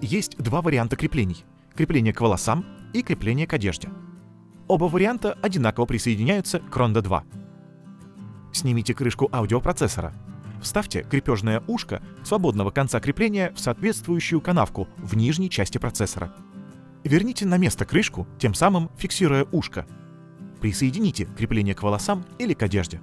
Есть два варианта креплений. Крепление к волосам и крепление к одежде. Оба варианта одинаково присоединяются к Ronda 2. Снимите крышку аудиопроцессора. Вставьте крепежное ушко свободного конца крепления в соответствующую канавку в нижней части процессора. Верните на место крышку, тем самым фиксируя ушко. Присоедините крепление к волосам или к одежде.